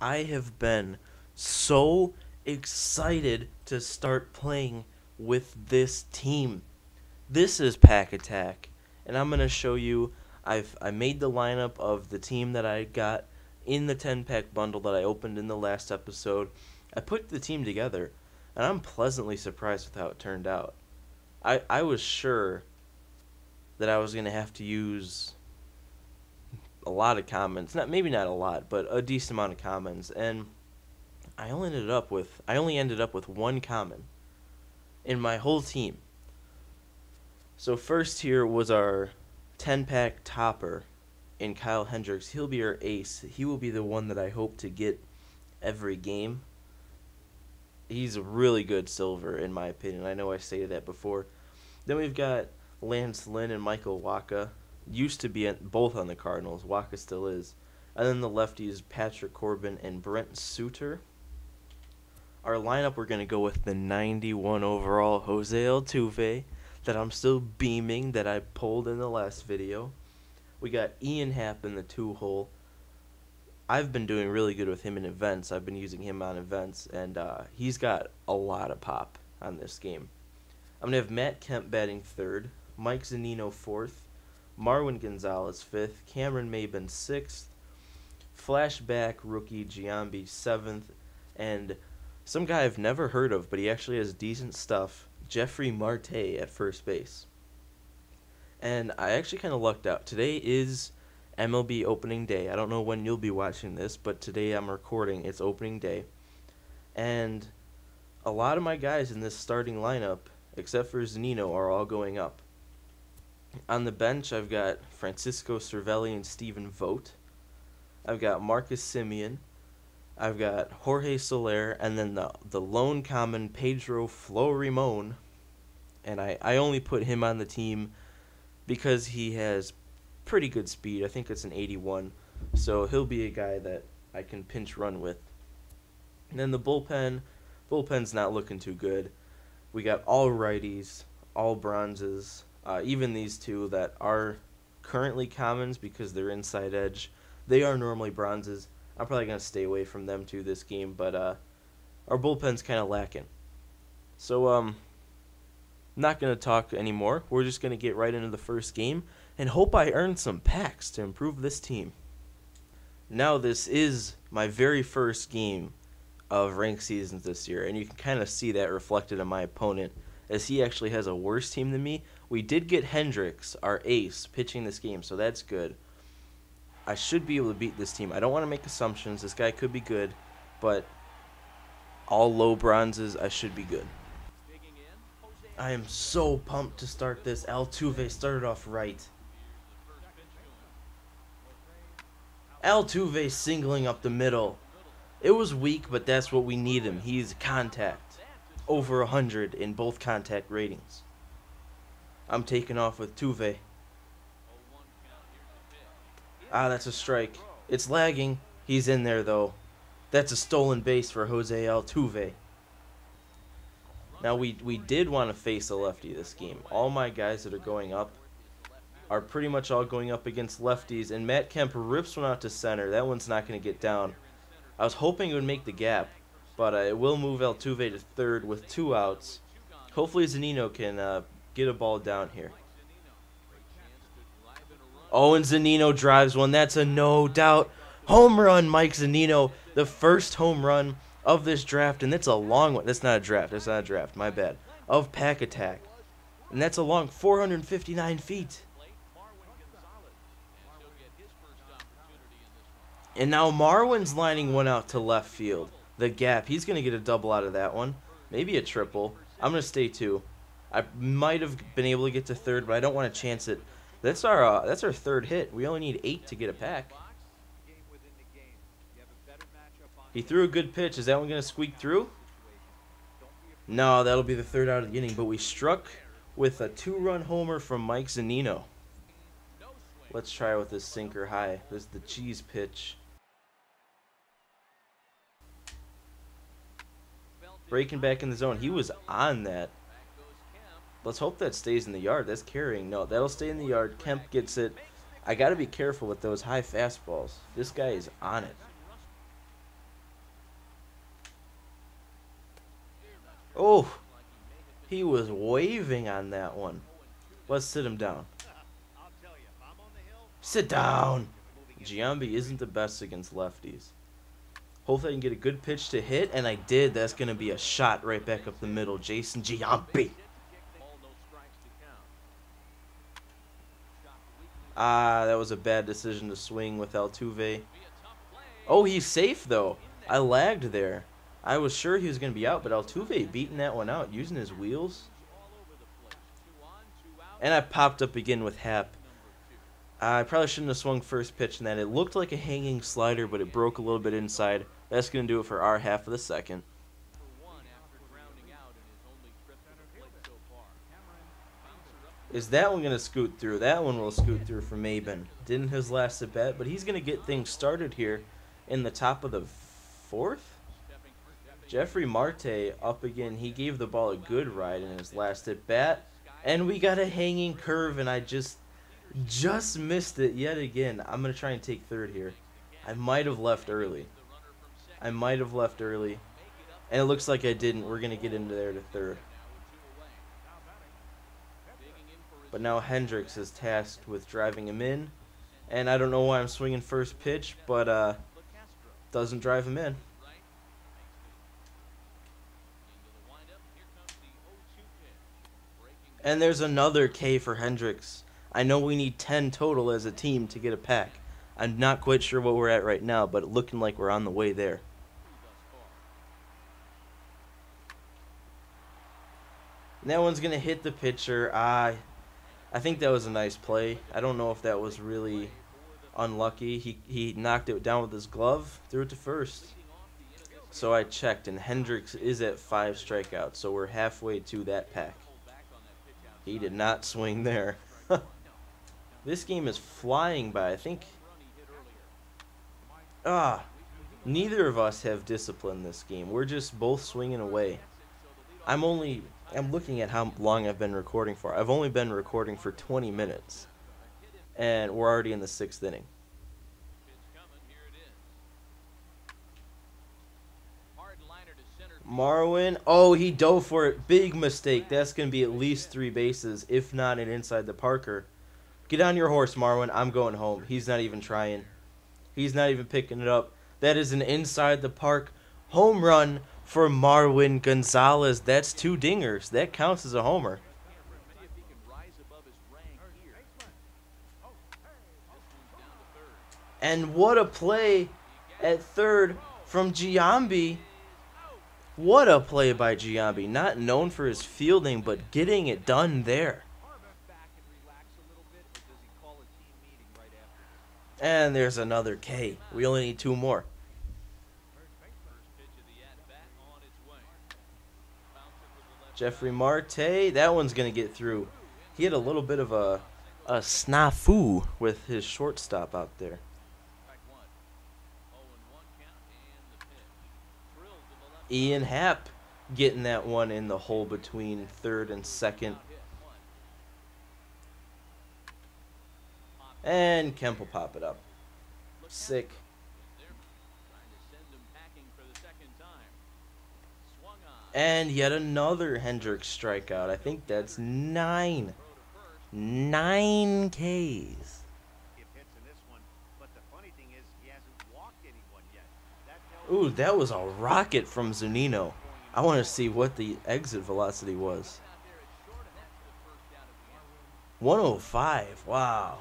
I have been so excited to start playing with this team. This is Pack Attack, and I'm gonna show you. I've I made the lineup of the team that I got in the 10 pack bundle that I opened in the last episode. I put the team together, and I'm pleasantly surprised with how it turned out. I I was sure that I was gonna have to use a lot of commons. Not maybe not a lot, but a decent amount of commons, and I only ended up with I only ended up with one common in my whole team. So first here was our 10 pack topper in Kyle Hendricks. He'll be our ace. He will be the one that I hope to get every game. He's a really good silver in my opinion. I know I stated that before. Then we've got Lance Lynn and Michael Wacha. Used to be both on the Cardinals. Wacha still is. And then the lefties Patrick Corbin and Brent Suter. Our lineup we're gonna go with the 91 overall Jose Altuve that I'm still beaming that I pulled in the last video. We got Ian Happ in the two hole. I've been doing really good with him in events. I've been using him on events, and uh, he's got a lot of pop on this game. I'm going to have Matt Kemp batting third, Mike Zunino fourth, Marwin Gonzalez fifth, Cameron Maybin sixth, flashback rookie Giambi seventh, and some guy I've never heard of, but he actually has decent stuff, Jefry Marte at first base. And I actually kind of lucked out. Today is MLB opening day. I don't know when you'll be watching this, but today I'm recording. It's opening day. And a lot of my guys in this starting lineup, except for Zunino, are all going up. On the bench, I've got Francisco Cervelli and Stephen Vogt. I've got Marcus Semien. I've got Jorge Soler, and then the the lone common Pedro Florimon. And I, I only put him on the team because he has pretty good speed. I think it's an 81. So he'll be a guy that I can pinch run with. And then the bullpen, bullpen's not looking too good. We got all righties, all bronzes, uh, even these two that are currently commons because they're inside edge. They are normally bronzes. I'm probably gonna stay away from them too this game, but uh, our bullpen's kind of lacking. So um, not gonna talk anymore. We're just gonna get right into the first game and hope I earn some packs to improve this team. Now this is my very first game of ranked seasons this year, and you can kind of see that reflected in my opponent, as he actually has a worse team than me. We did get Hendricks, our ace, pitching this game, so that's good. I should be able to beat this team. I don't want to make assumptions. This guy could be good, but all low bronzes, I should be good. I am so pumped to start this. Altuve started off right. Altuve singling up the middle. It was weak, but that's what we need him. He's contact. Over 100 in both contact ratings. I'm taking off with Tuve. Ah, that's a strike. It's lagging. He's in there, though. That's a stolen base for Jose Altuve. Now, we, we did want to face a lefty this game. All my guys that are going up are pretty much all going up against lefties, and Matt Kemp rips one out to center. That one's not going to get down. I was hoping it would make the gap, but uh, it will move Altuve to third with two outs. Hopefully Zunino can uh, get a ball down here. And Zunino drives one. That's a no doubt home run, Mike Zunino. The first home run of this draft, and that's a long one. That's not a draft. That's not a draft. My bad. Of Pack Attack. And that's a long 459 feet. And now Marwin's lining one out to left field. The gap. He's going to get a double out of that one. Maybe a triple. I'm going to stay two. I might have been able to get to third, but I don't want to chance it. That's our uh, that's our third hit. We only need eight to get a pack. He threw a good pitch. Is that one going to squeak through? No, that'll be the third out of the inning. But we struck with a two-run homer from Mike Zunino. Let's try with this sinker high. This is the cheese pitch. Breaking back in the zone. He was on that. Let's hope that stays in the yard. That's carrying. No, that'll stay in the yard. Kemp gets it. I got to be careful with those high fastballs. This guy is on it. Oh, he was waving on that one. Let's sit him down. Sit down. Giambi isn't the best against lefties. Hopefully I can get a good pitch to hit, and I did. That's going to be a shot right back up the middle. Jason Giambi. Ah, that was a bad decision to swing with Altuve. Oh, he's safe, though. I lagged there. I was sure he was going to be out, but Altuve beating that one out using his wheels. And I popped up again with Happ. I probably shouldn't have swung first pitch in that. It looked like a hanging slider, but it broke a little bit inside. That's going to do it for our half of the second. Is that one going to scoot through? That one will scoot through for Maybin. Didn't his last at bat, but he's going to get things started here in the top of the fourth. Jefry Marte up again. He gave the ball a good ride in his last at bat. And we got a hanging curve, and I just just missed it yet again. I'm going to try and take third here. I might have left early. I might have left early. And it looks like I didn't. We're going to get into there to third. But now Hendricks is tasked with driving him in. And I don't know why I'm swinging first pitch, but uh, doesn't drive him in. And there's another K for Hendricks. I know we need 10 total as a team to get a pack. I'm not quite sure what we're at right now, but looking like we're on the way there. And that one's going to hit the pitcher. I, I think that was a nice play. I don't know if that was really unlucky. He, he knocked it down with his glove, threw it to first. So I checked, and Hendricks is at five strikeouts, so we're halfway to that pack. He did not swing there. this game is flying by. I think. Ah, neither of us have discipline this game. We're just both swinging away. I'm only. I'm looking at how long I've been recording for. I've only been recording for 20 minutes, and we're already in the sixth inning. Marwin, oh, he dove for it. Big mistake. That's going to be at least three bases, if not an inside the Parker. Get on your horse, Marwin. I'm going home. He's not even trying. He's not even picking it up. That is an inside the park home run for Marwin Gonzalez. That's two dingers. That counts as a homer. And what a play at third from Giambi. What a play by Giambi. Not known for his fielding, but getting it done there. And there's another K. We only need two more. Jefry Marte, that one's going to get through. He had a little bit of a, a snafu with his shortstop out there. Ian Happ getting that one in the hole between third and second. And Kemp will pop it up. Sick. And yet another Hendricks strikeout. I think that's nine. Nine Ks. Ooh, that was a rocket from Zunino. I want to see what the exit velocity was. 105. Wow.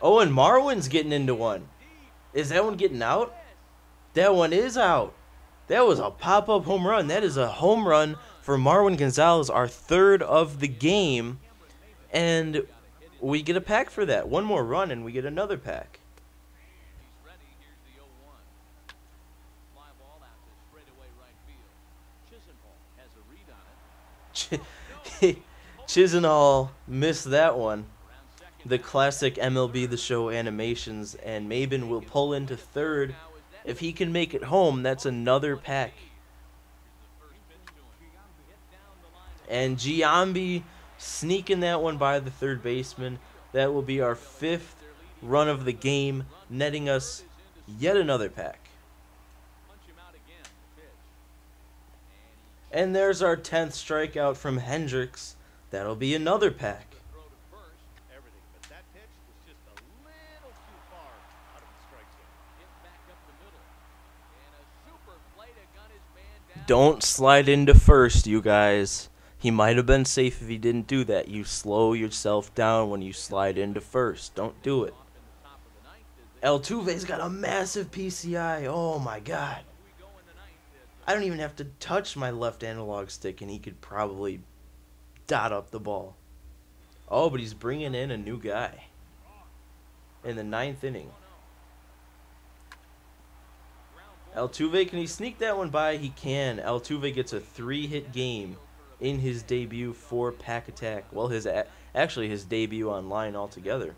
Oh, and Marwin's getting into one. Is that one getting out? That one is out. That was a pop-up home run. That is a home run for Marwin Gonzalez, our third of the game. And we get a pack for that. One more run and we get another pack. Chisenhall missed that one. The classic MLB The Show animations, and Maybin will pull into third. If he can make it home, that's another pack. And Giambi sneaking that one by the third baseman. That will be our fifth run of the game, netting us yet another pack. And there's our 10th strikeout from Hendricks. That'll be another pack. Throw to first, everything, but that pitch was just a little too far out of the strike zone. Hit back up the middle. And a super play to gun his man down. Don't slide into first, you guys. He might have been safe if he didn't do that. You slow yourself down when you slide into first. Don't do it. They Altuve's got a massive PCI. Oh my god. I don't even have to touch my left analog stick and he could probably dot up the ball. Oh, but he's bringing in a new guy in the ninth inning. Altuve, can he sneak that one by? He can. Altuve gets a three-hit game in his debut for Pack Attack. Well, his actually his debut online altogether.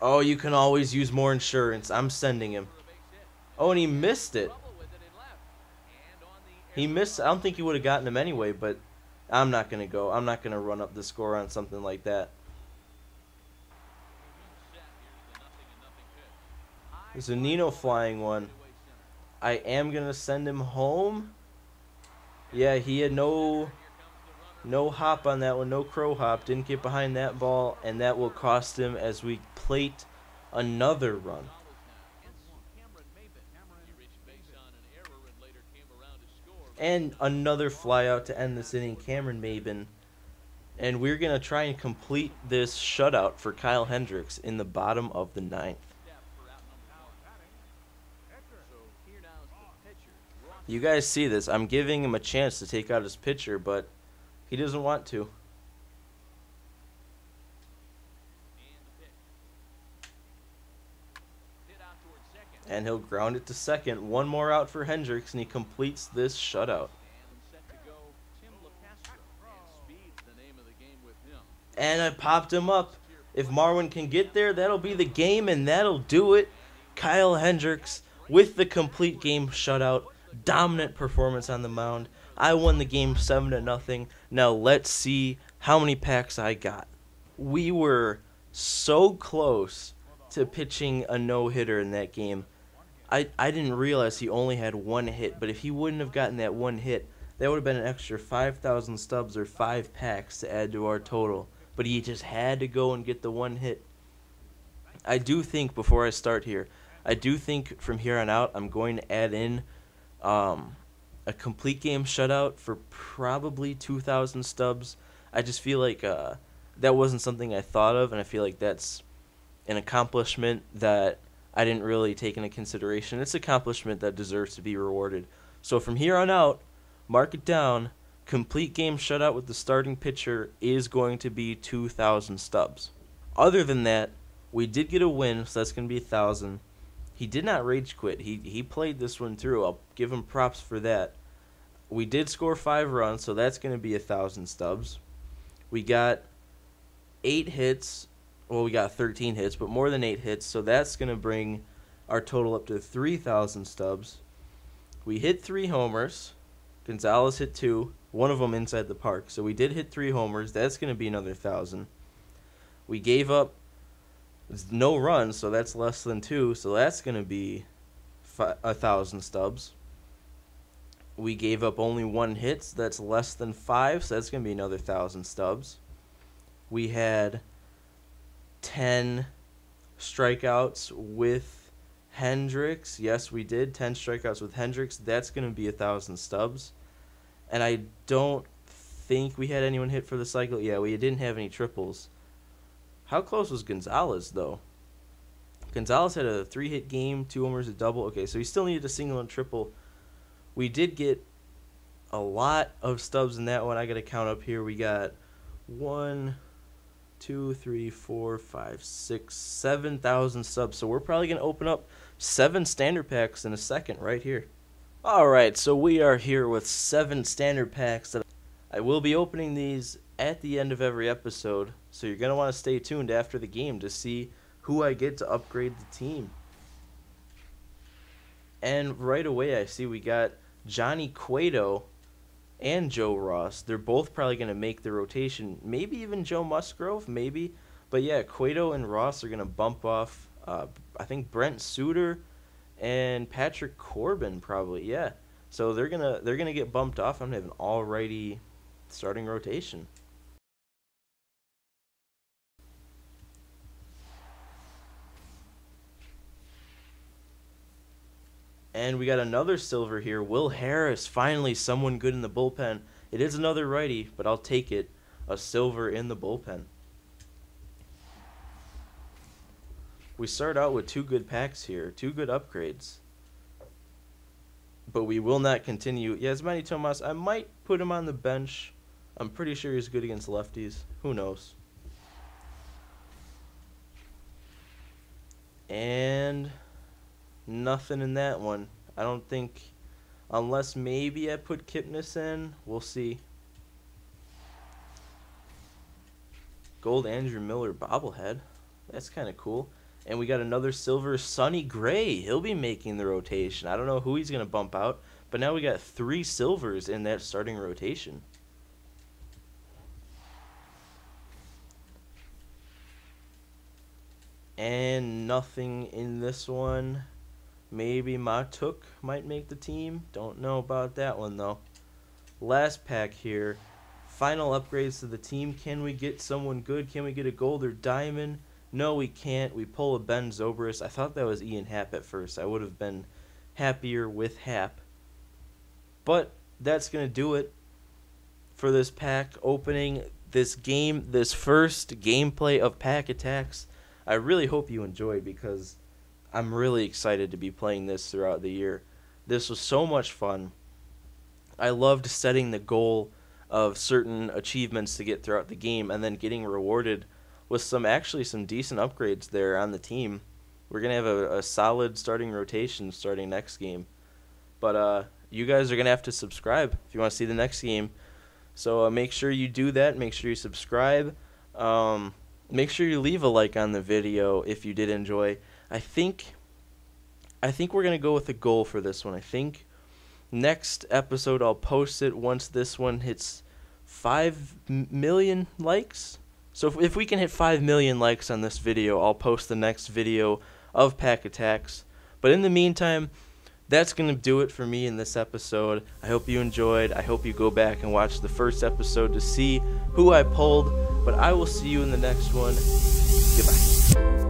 Oh, you can always use more insurance. I'm sending him. Oh, and he missed it. He missed. I don't think he would have gotten him anyway, but I'm not gonna go. I'm not gonna run up the score on something like that. set. Here's the nothing and nothing pitch. High There's a Nino flying one. I am gonna send him home. Yeah, he had no no hop on that one, no crow hop. Didn't get behind that ball, and that will cost him as we plate another run. And to. Another flyout to end this inning, Cameron Maybin. And we're gonna try and complete this shutout for Kyle Hendricks in the bottom of the ninth. Step for out number four. So here now is the pitcher. Ross You guys see this? I'm giving him a chance to take out his pitcher, but he doesn't want to. and he'll ground it to second. One more out for Hendricks, and he completes this shutout. And I popped him up. If Marwin can get there, that'll be the game, and that'll do it. Kyle Hendricks with the complete game shutout. Dominant performance on the mound. I won the game 7 to nothing. Now let's see how many packs I got. We were so close to pitching a no hitter in that game. I, I didn't realize he only had one hit, but if he wouldn't have gotten that one hit, that would have been an extra 5,000 stubs or 5 packs to add to our total. But he just had to go and get the one hit. I do think, before I start here, I do think from here on out, I'm going to add in um, a complete game shutout for probably 2,000 stubs. I just feel like uh, that wasn't something I thought of, and I feel like that's an accomplishment that I didn't really take into consideration. It's an accomplishment that deserves to be rewarded. So from here on out, mark it down. Complete game shutout with the starting pitcher is going to be 2,000 stubs. Other than that, we did get a win, so that's going to be 1,000. He did not rage quit. He he played this one through. I'll give him props for that. We did score five runs, so that's going to be a thousand stubs. We got eight hits. Well, we got 13 hits, but more than eight hits, so that's going to bring our total up to 3,000 stubs. We hit three homers. Gonzalez hit two, one of them inside the park. So we did hit three homers. That's going to be another thousand. We gave up no runs, so that's less than two. So that's going to be a thousand stubs. We gave up only one hit, so that's less than five. So that's going to be another thousand stubs. We had ten strikeouts with Hendricks. Yes, we did ten strikeouts with Hendricks. That's going to be a thousand stubs. And I don't think we had anyone hit for the cycle. Yeah, we didn't have any triples. How close was Gonzalez though? Gonzalez had a three hit game, two homers, a double. Okay, so he still needed a single and triple. We did get a lot of stubs in that one. I got to count up here. We got one, two, three, four, five, six, seven thousand subs. So we're probably gonna open up seven standard packs in a second right here. All right, so we are here with seven standard packs that I will be opening these at the end of every episode. So you're gonna want to stay tuned after the game to see who I get to upgrade the team. And right away, I see we got Johnny Cueto and Joe Ross. They're both probably going to make the rotation. Maybe even Joe Musgrove, maybe. But yeah, Cueto and Ross are going to bump off, uh, I think, Brent Suter and Patrick Corbin probably. Yeah. So they're gonna they're gonna get bumped off. I'm gonna have an alrighty starting rotation. And we got another silver here. Will Harris, finally someone good in the bullpen. It is another righty, but I'll take it. A silver in the bullpen. We start out with two good packs here, two good upgrades. But we will not continue. Yasmany Tomas, I might put him on the bench. I'm pretty sure he's good against lefties. Who knows? And nothing in that one. I don't think, unless maybe I put Kipnis in. We'll see. Gold Andrew Miller bobblehead. That's kind of cool. And we got another silver Sonny Gray. He'll be making the rotation. I don't know who he's going to bump out, but now we got three silvers in that starting rotation. And nothing in this one. Maybe Matuk might make the team. Don't know about that one though. Last pack here. Final upgrades to the team. Can we get someone good? Can we get a gold or diamond? No, we can't. We pull a Ben Zobrist. I thought that was Ian Happ at first. I would have been happier with Happ. But that's going to do it for this pack opening. This game, this first gameplay of Pack Attacks. I really hope you enjoy because I'm really excited to be playing this throughout the year. This was so much fun. I loved setting the goal of certain achievements to get throughout the game and then getting rewarded with some actually some decent upgrades there on the team. We're gonna have a, a solid starting rotation starting next game. But uh, you guys are gonna have to subscribe if you want to see the next game. So uh, make sure you do that. Make sure you subscribe. Um, make sure you leave a like on the video if you did enjoy. I think I think we're gonna go with a goal for this one. I think next episode I'll post it once this one hits five million likes. So if, if we can hit 5 million likes on this video, I'll post the next video of Pack Attacks. But in the meantime, that's going to do it for me in this episode. I hope you enjoyed. I hope you go back and watch the first episode to see who I pulled. But I will see you in the next one. Goodbye.